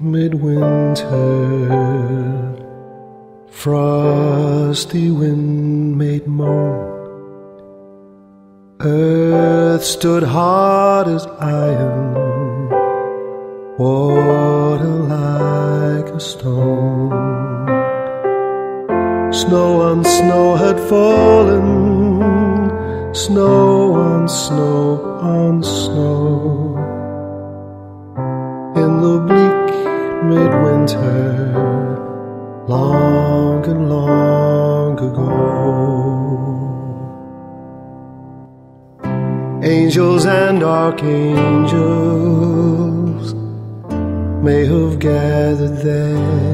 midwinter, frosty wind made moan. Earth stood hard as iron, water like a stone. Snow on snow had fallen, snow on snow on snow. The bleak midwinter, long and long ago. Angels and archangels may have gathered there.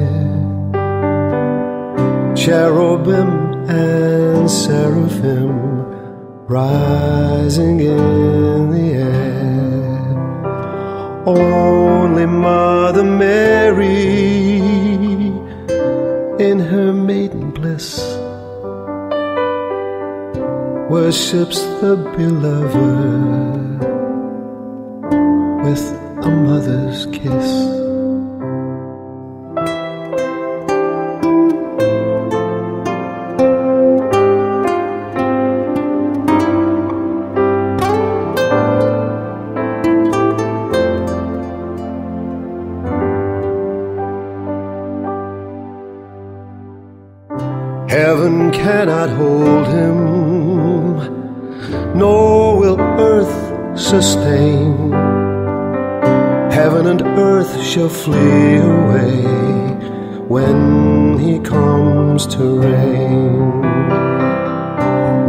Cherubim and seraphim rising in the air. Only Mother Mary in her maiden bliss worships the beloved with Heaven cannot hold him, nor will earth sustain. Heaven and earth shall flee away when he comes to reign.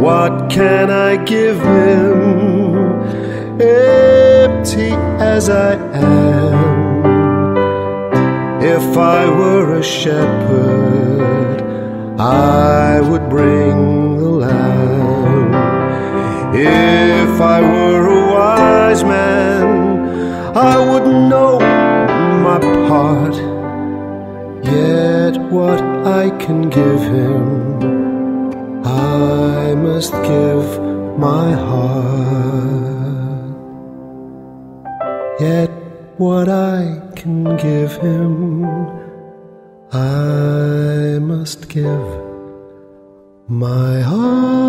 What can I give him, empty as I am? If I were a shepherd, I would bring the lamb. If I were a wise man, I would know my part. Yet what I can give him, I must give my heart. Yet what I can give him, I must give my heart.